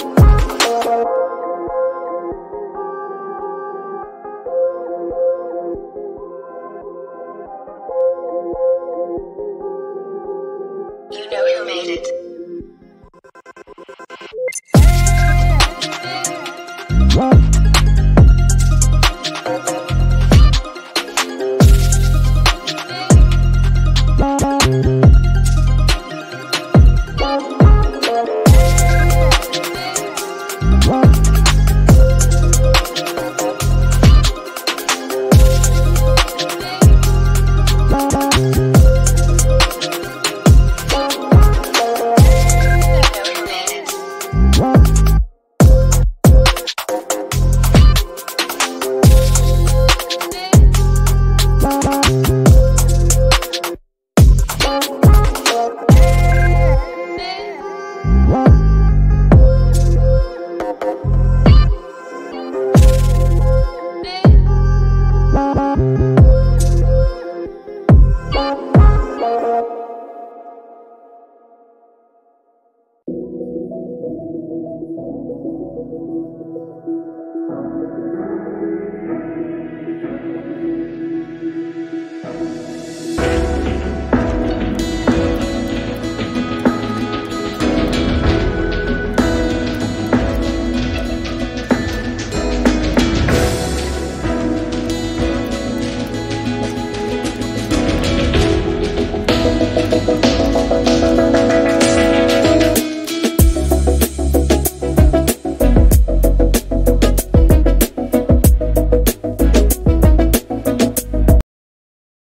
You know who made it. Thank you.